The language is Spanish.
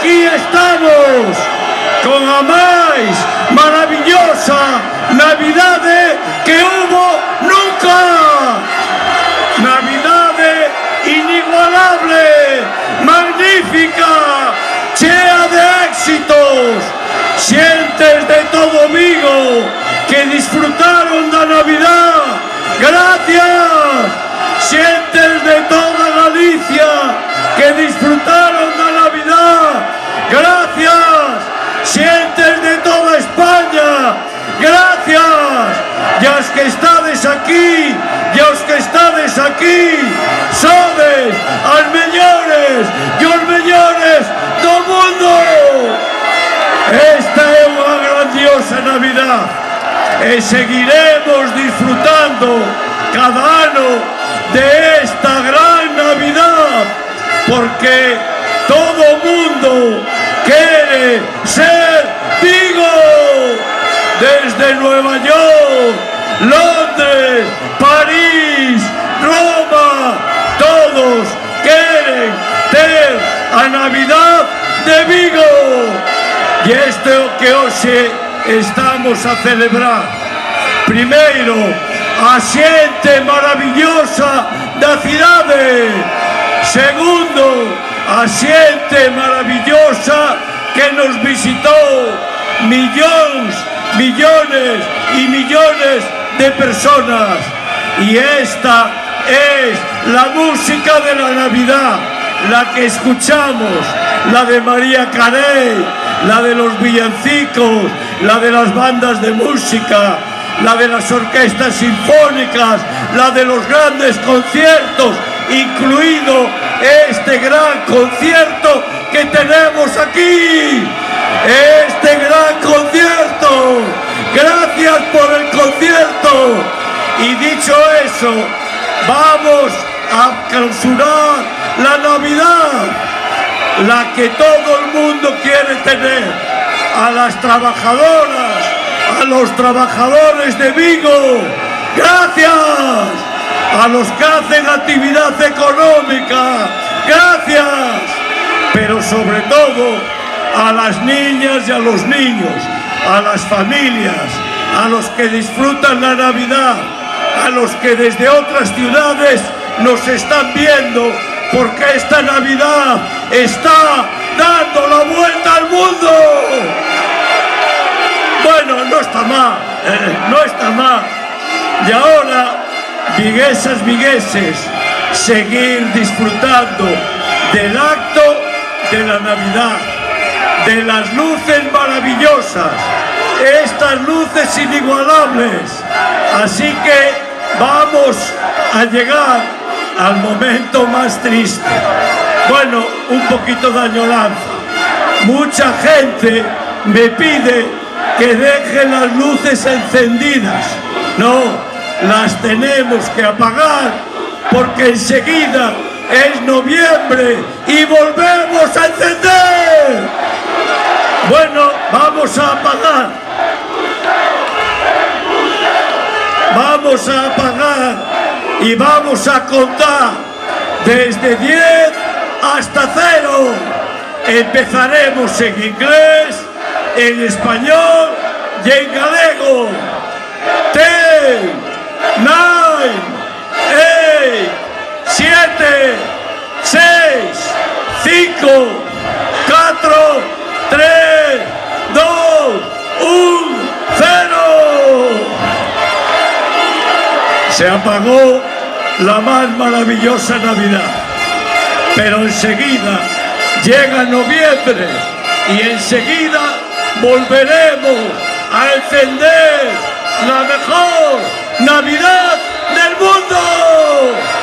Aquí estamos con a máis maravillosa Navidade que hubo nunca. Navidade inigualable, magnífica, chea de éxitos. Xentes de todo Vigo que disfrutaron da Navidad. Gracias. Xentes de toda Galicia que disfrutaron De toda España. Gracias. E aos que estades aquí, e aos que estades aquí, sodes as mellores e os mellores do mundo. Esta é unha grandiosa Navidad e seguiremos disfrutando cada ano de esta gran Navidad porque todo mundo quere ser Vigo desde Nueva York, Londres, París, Roma. Todos quieren ter a Navidad de Vigo. E este é o que hoxe estamos a celebrar. Primeiro, a xente maravillosa da cidade. Segundo, a xente maravillosa que nos visitou Millóns, millones y millones de personas. Y esta es la música de la Navidad, la que escuchamos, la de María Carey, la de los villancicos, la de las bandas de música, la de las orquestas sinfónicas, la de los grandes conciertos, incluido este gran concierto que tenemos aquí. Y dicho eso, vamos a clausurar la Navidad, la que todo el mundo quiere tener. A las trabajadoras, a los trabajadores de Vigo. Gracias a los que hacen actividad económica. Gracias. Pero sobre todo a las niñas y a los niños, a las familias, a los que disfrutan la Navidad, a los que desde otras ciudades nos están viendo, porque esta Navidad está dando la vuelta al mundo. Bueno, no está mal, eh, no está mal. Y ahora viguesas, vigueses, seguir disfrutando del acto de la Navidad, de las luces maravillosas, estas luces inigualables. Así que vamos a llegar al momento más triste. Bueno, un poquito de. Mucha gente me pide que deje las luces encendidas. No, las tenemos que apagar porque enseguida es noviembre y volvemos a y vamos a contar desde 10 hasta 0. Empezaremos en inglés, en español y en galego. 10, 9, 8, 7, 6, 5, 4, 3, 2, 1, 0. Se apagó la más maravillosa Navidad. Pero enseguida llega noviembre y enseguida volveremos a encender la mejor Navidad del mundo.